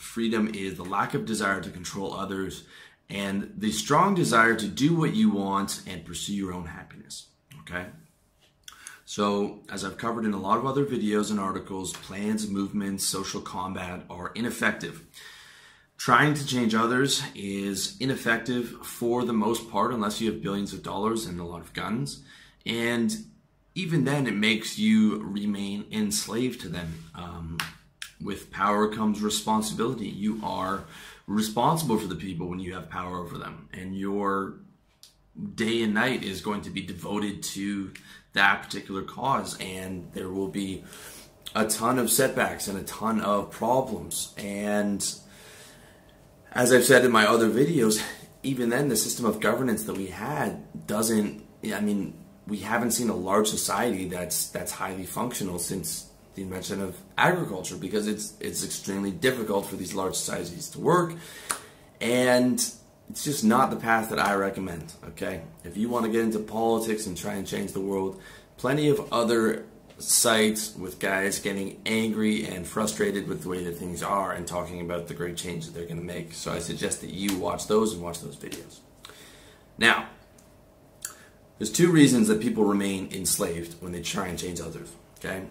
freedom is the lack of desire to control others and the strong desire to do what you want and pursue your own happiness. Okay? So, as I've covered in a lot of other videos and articles, plans, movements, social combat are ineffective. Trying to change others is ineffective for the most part, unless you have billions of dollars and a lot of guns. And even then, it makes you remain enslaved to them. Um, with power comes responsibility. You are responsible for the people when you have power over them, and your day and night is going to be devoted to that particular cause, and there will be a ton of setbacks and a ton of problems. And as I've said in my other videos, even then, the system of governance that we had doesn't. I mean, we haven't seen a large society that's that's highly functional since the invention of agriculture because it's it's extremely difficult for these large societies to work. And it's just not the path that I recommend okay? If you want to get into politics and try and change the world plenty of other sites with guys getting angry and frustrated with the way that things are and talking about the great change that they're going to make. So I suggest that you watch those and watch those videos. Now there's two reasons that people remain enslaved when they try and change others okay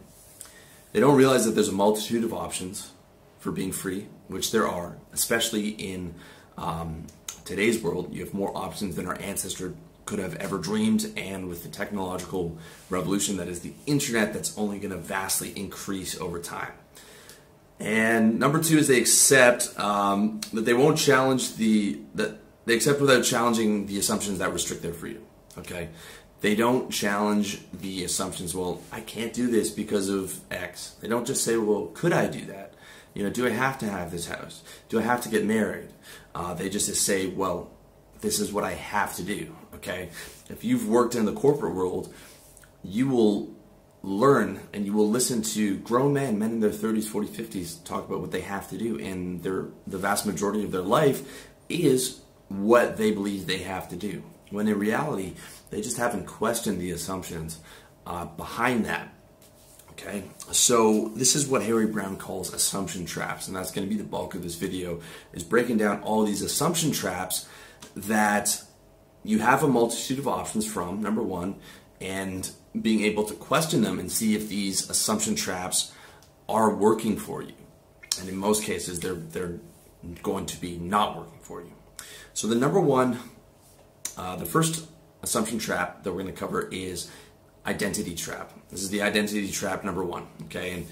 they don't realize that there's a multitude of options for being free, which there are, especially in um, today's world. You have more options than our ancestors could have ever dreamed, and with the technological revolution that is the internet, that's only going to vastly increase over time. And number two is they accept um, that they won't challenge the that they accept without challenging the assumptions that restrict their freedom. Okay, they don't challenge the assumptions, well, I can't do this because of X. They don't just say, well, could I do that? You know, do I have to have this house? Do I have to get married? Uh, they just say, well, this is what I have to do, okay? If you've worked in the corporate world, you will learn and you will listen to grown men, men in their 30s, 40s, 50s, talk about what they have to do, and their, the vast majority of their life is what they believe they have to do. When in reality, they just haven't questioned the assumptions uh, behind that. Okay, so this is what Harry Browne calls assumption traps, and that's going to be the bulk of this video, is breaking down all these assumption traps that you have a multitude of options from, number one, and being able to question them and see if these assumption traps are working for you. And in most cases, they're, they're going to be not working for you. So the number one, uh, the first assumption trap that we're going to cover is identity trap. This is the identity trap number one. Okay, and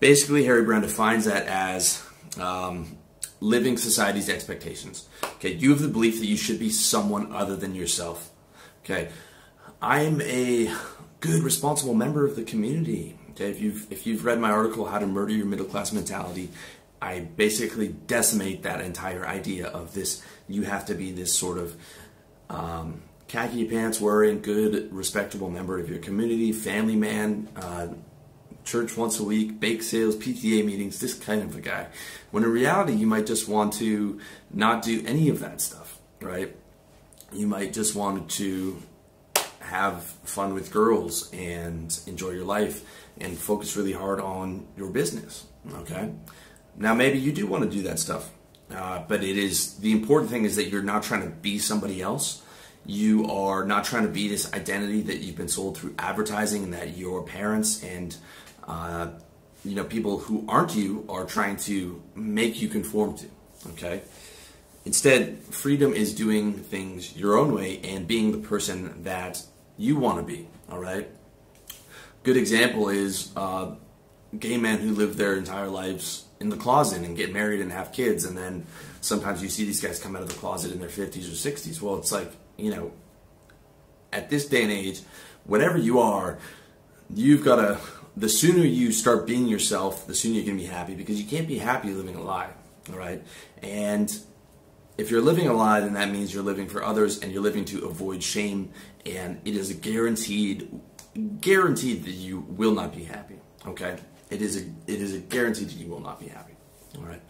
basically Harry Browne defines that as um, living society's expectations. Okay, you have the belief that you should be someone other than yourself. Okay, I am a good, responsible member of the community. Okay, if you've if you've read my article, How to Murder Your Middle Class Mentality, I basically decimate that entire idea of this. You have to be this sort of um, khaki pants wearing, good, respectable member of your community, family man, uh, church once a week, bake sales, PTA meetings, this kind of a guy. When in reality, you might just want to not do any of that stuff, right? You might just want to have fun with girls and enjoy your life and focus really hard on your business, okay? Now, maybe you do want to do that stuff, uh, but it is the important thing is that you're not trying to be somebody else. You are not trying to be this identity that you've been sold through advertising and that your parents and uh, you know people who aren't you are trying to make you conform to okay? Instead freedom is doing things your own way and being the person that you want to be all right? Good example is uh, gay men who live their entire lives in the closet and get married and have kids and then sometimes you see these guys come out of the closet in their 50s or 60s well it's like you know, at this day and age, whatever you are, you've got to, the sooner you start being yourself, the sooner you're going to be happy because you can't be happy living a lie, all right? And if you're living a lie, then that means you're living for others and you're living to avoid shame, and it is a guaranteed, guaranteed that you will not be happy, okay? It is a, it is a guarantee that you will not be happy, all right?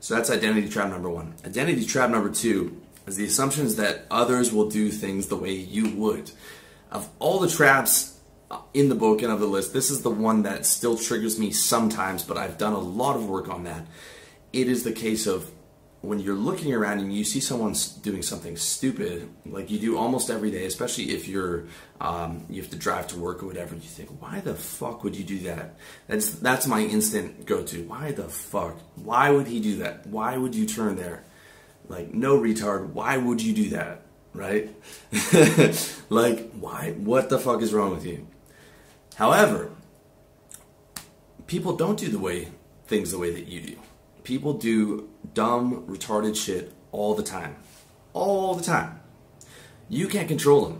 So that's identity trap number one. Identity trap number two is the assumption is that others will do things the way you would. Of all the traps in the book and of the list, this is the one that still triggers me sometimes, but I've done a lot of work on that. it is the case of when you're looking around and you see someone doing something stupid, like you do almost every day, especially if you're um, you have to drive to work or whatever, you think, why the fuck would you do that? That's that's my instant go-to. Why the fuck? Why would he do that? Why would you turn there? Like no retard. Why would you do that? Right? like why? What the fuck is wrong with you? However, people don't do the way things the way that you do people do dumb, retarded shit all the time. All the time. You can't control them.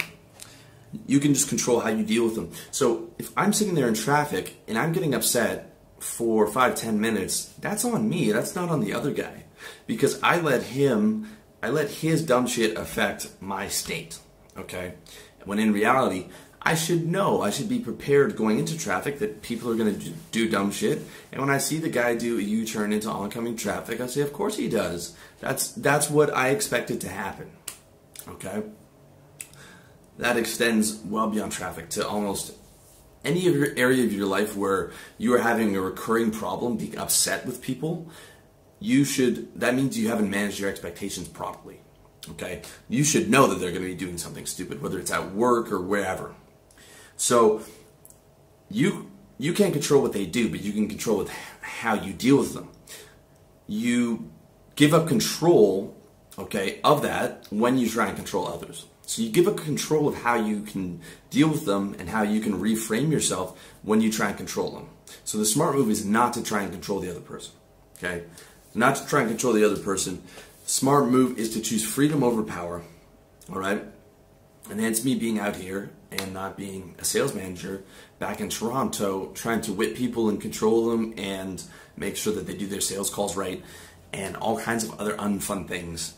You can just control how you deal with them. So if I'm sitting there in traffic and I'm getting upset for five, ten minutes, that's on me. That's not on the other guy. Because I let him, I let his dumb shit affect my state. Okay? When in reality, I should know, I should be prepared going into traffic that people are going to do dumb shit. And when I see the guy do a U-turn into oncoming traffic, I say, of course he does. That's, that's what I expected to happen. Okay? That extends well beyond traffic to almost any of your area of your life where you are having a recurring problem, being upset with people, you should, that means you haven't managed your expectations properly. Okay? You should know that they're going to be doing something stupid, whether it's at work or wherever. So you you can't control what they do, but you can control with how you deal with them. You give up control, okay, of that when you try and control others. So you give up control of how you can deal with them and how you can reframe yourself when you try and control them. So the smart move is not to try and control the other person. Okay? Not to try and control the other person. Smart move is to choose freedom over power. All right? And hence me being out here and not being a sales manager back in Toronto, trying to whip people and control them and make sure that they do their sales calls right and all kinds of other unfun things.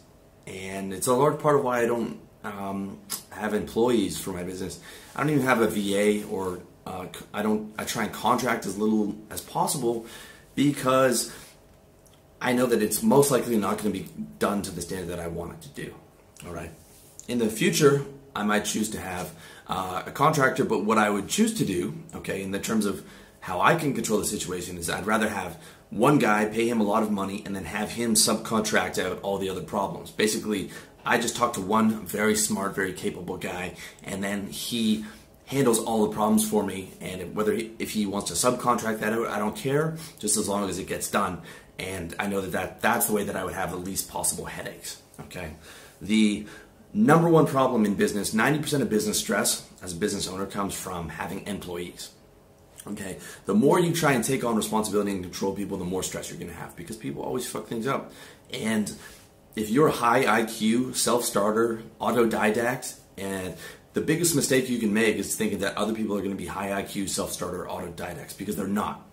And it's a large part of why I don't um, have employees for my business. I don't even have a VA or uh, I don't. I try and contract as little as possible because I know that it's most likely not going to be done to the standard that I want it to do. All right. In the future, I might choose to have uh, a contractor, but what I would choose to do, okay, in the terms of how I can control the situation, is I'd rather have one guy pay him a lot of money and then have him subcontract out all the other problems. Basically, I just talk to one very smart, very capable guy, and then he handles all the problems for me. And whether he, if he wants to subcontract that out, I don't care, just as long as it gets done. And I know that, that that's the way that I would have the least possible headaches. Okay, the number one problem in business 90% of business stress as a business owner comes from having employees okay? The more you try and take on responsibility and control people the more stress you're going to have because people always fuck things up. And if you're a high iq self-starter autodidact and the biggest mistake you can make is thinking that other people are going to be high iq self-starter autodidacts because they're not.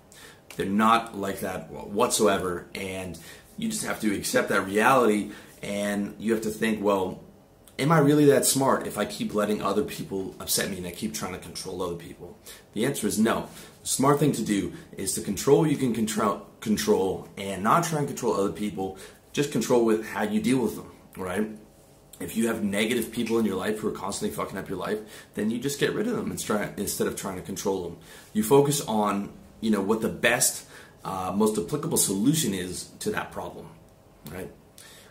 They're not like that whatsoever and you just have to accept that reality and you have to think well am I really that smart if I keep letting other people upset me and I keep trying to control other people? The answer is no. The smart thing to do is to control what you can control, control and not try and control other people. Just control with how you deal with them, right? If you have negative people in your life who are constantly fucking up your life, then you just get rid of them instead of trying to control them. You focus on, you know, what the best, uh, most applicable solution is to that problem, right?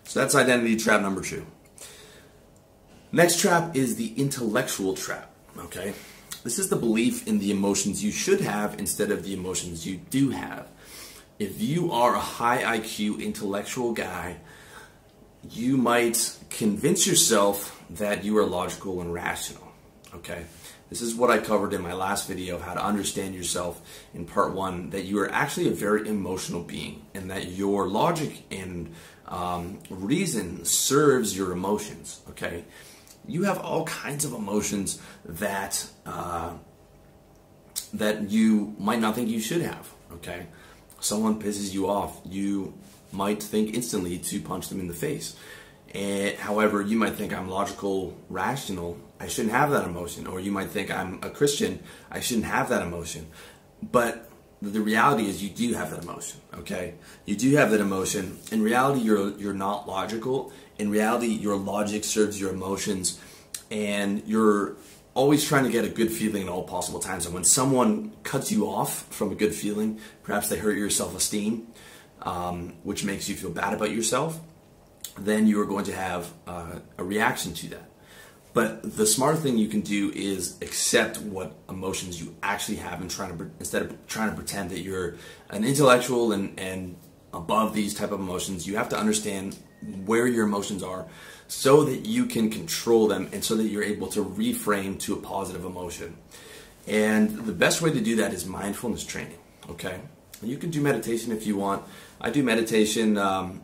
So that's identity trap number two. Next trap is the intellectual trap, okay? This is the belief in the emotions you should have instead of the emotions you do have. If you are a high IQ intellectual guy, you might convince yourself that you are logical and rational, okay? This is what I covered in my last video of how to understand yourself in part one, that you are actually a very emotional being and that your logic and um, reason serves your emotions, okay? You have all kinds of emotions that uh, that you might not think you should have. Okay, someone pisses you off, you might think instantly to punch them in the face. And, however, you might think I'm logical, rational. I shouldn't have that emotion, or you might think I'm a Christian. I shouldn't have that emotion. But the reality is, you do have that emotion. Okay, you do have that emotion. In reality, you're you're not logical in reality, your logic serves your emotions, and you're always trying to get a good feeling at all possible times. And when someone cuts you off from a good feeling, perhaps they hurt your self esteem, um, which makes you feel bad about yourself, then you are going to have uh, a reaction to that. But the smart thing you can do is accept what emotions you actually have and trying to instead of trying to pretend that you're an intellectual and, and above these type of emotions, you have to understand where your emotions are so that you can control them and so that you're able to reframe to a positive emotion. And the best way to do that is mindfulness training. Okay, you can do meditation if you want. I do meditation, um,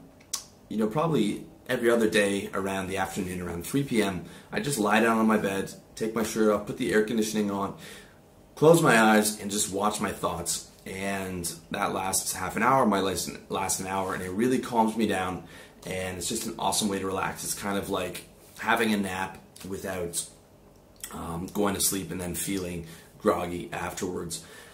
you know, probably every other day around the afternoon, around 3 p.m. I just lie down on my bed, take my shirt off, put the air conditioning on, close my eyes, and just watch my thoughts. And that lasts half an hour, my lasts an hour, and it really calms me down. And it's just an awesome way to relax. It's kind of like having a nap without um, going to sleep and then feeling groggy afterwards.